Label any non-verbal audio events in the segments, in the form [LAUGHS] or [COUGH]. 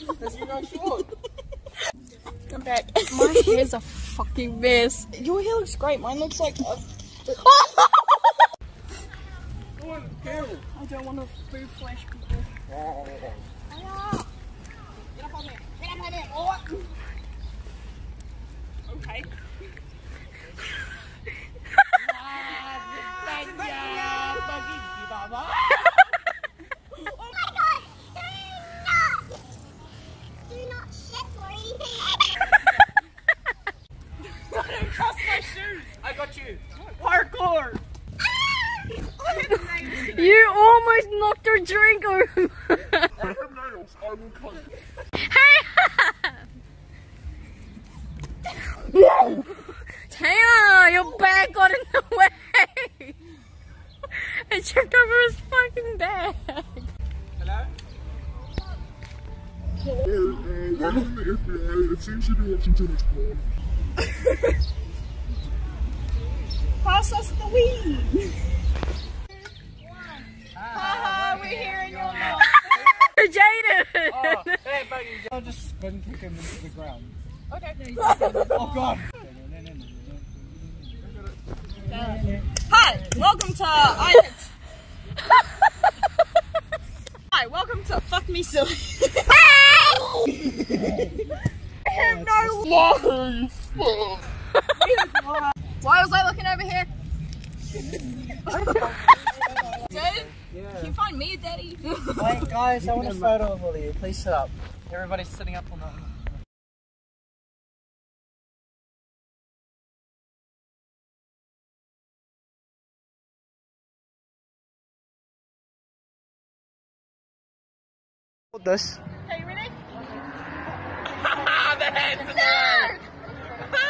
Because you go short. Come back. [LAUGHS] My hair's a fucking mess. Your hair looks great. Mine looks like a... I don't want to food flash people. Okay. Knocked her drink over. [LAUGHS] Taylor, your bag got in the way. I tripped over his fucking bag. Hello? Uh, one of the FBI, it seems to be watching too much porn. Pass us the weed. Haha, we're here in your mouth. Jaden. Oh, hey, buddy. I'll just spin kick him into the ground. Okay. Oh, God. Hi, welcome to. Hi, welcome to Fuck Me Silly. I have no Why was I looking over here? Jaden, can you find me daddy? [LAUGHS] Wait, guys, I want a photo of all of you. Please sit up. Everybody's sitting up on that. This. Okay, you ready?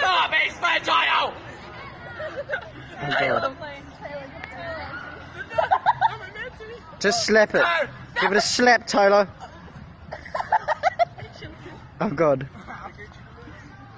Stop, he's fragile! I'm playing Taylor. Just slap it. Give it a slap, Tyler. [LAUGHS] Oh god.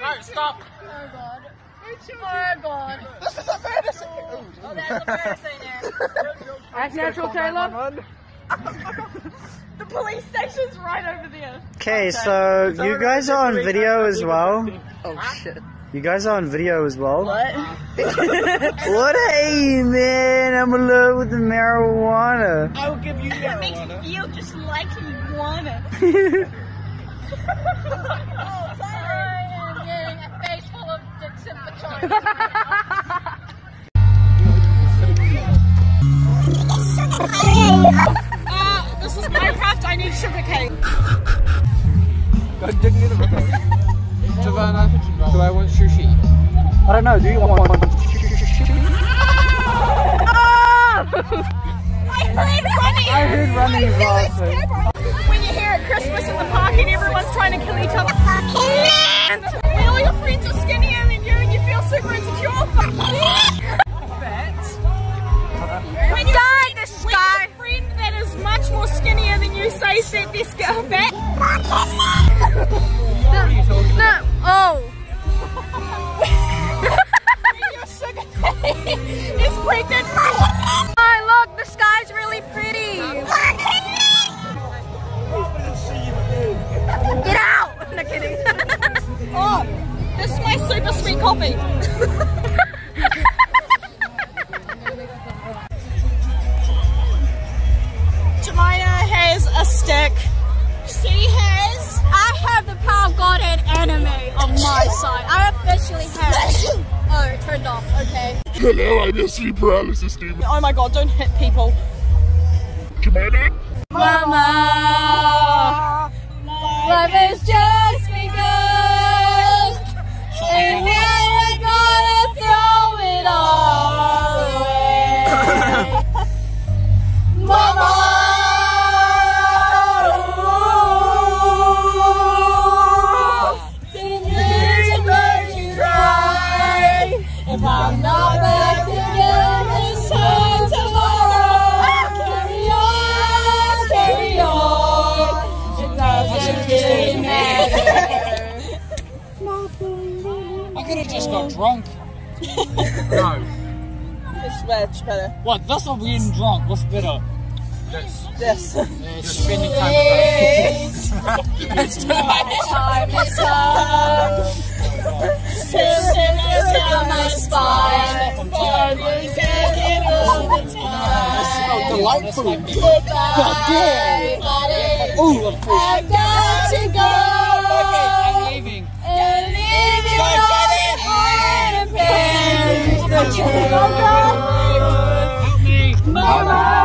No, stop! Oh god. Oh god. This is a fantasy! Oh, there's a bird in there. Act natural, Taylor. [LAUGHS] [LAUGHS] The police station's right over there. Okay, so you guys are on video as well. Oh shit. You guys are on video as well. What? [LAUGHS] What? Hey, man, I'm in love with the marijuana. I will give you marijuana. It makes marijuana. me feel just like you wanna. oh, sorry. I am getting a face full of dicks and vaginas. Uh, this is Minecraft, I need sugar cane. Savannah, do I want sushi? I don't know. Do you want? sushi? I heard running as well, so. when you hear at Christmas in the park and everyone's trying to kill each other. And when all your friends are skinnier Oh, it. Okay. Hello, I just your sleep paralysis demon. Oh my god, don't hit people. Jemima? Mama, life has just begun, and now we're gonna throw it all away. [LAUGHS] Mama, got drunk. [LAUGHS] no. It's much better. What? This or being drunk? What's better? This. This. [LAUGHS] You're spending time with us. [LAUGHS] It's time, it's time. Shivers down oh, my spine. Parties taking all the time. Delightful. Goodbye, buddy. Ooh, I'm free. I've got to go. But you. Help me. Mama.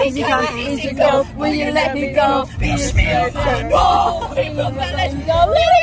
Easy come, easy go. Will you let me go? Be smooth and go. Will you let me go?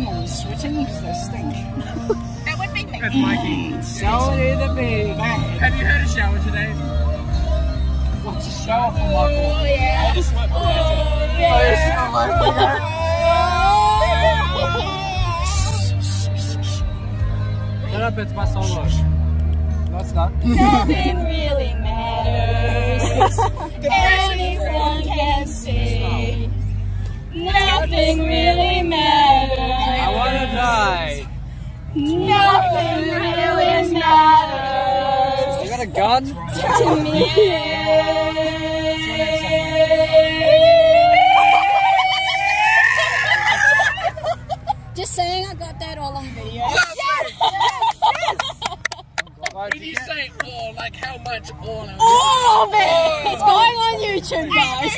Someone's switching because they stink. [LAUGHS] That would be me. That's Mikey. So did the big. Have you had a shower today? What's a shower for Michael? Oh, yeah. I just slept oh, oh, yeah. Shut up, it's my solo. No, it's not. Nothing really to me. Just saying, I got that all on video. Why'd When you you get- say all, like how much all? All of it! It's going on YouTube, guys.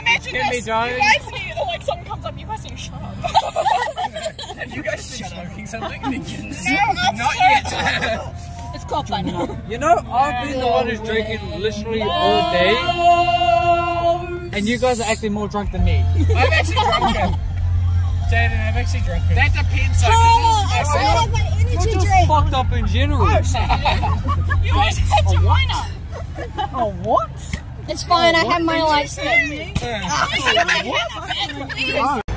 Imagine Get this. Johnny. You guys need, oh, like, someone comes up, you guys need to shut up. Have [LAUGHS] you guys been smoking something? no, not yet. It's called fun. You know, I've been the one who's drinking literally all day, and you guys are acting more drunk than me. [LAUGHS] I'm actually [LAUGHS] drunken. Jaden, I'm actually drunken. That depends, though, Oh, because I have an You're energy just drink. fucked up in general. Oh, [LAUGHS] you always had your wine up. Oh, what? It's fine, I oh, have my lights. I have my hand up.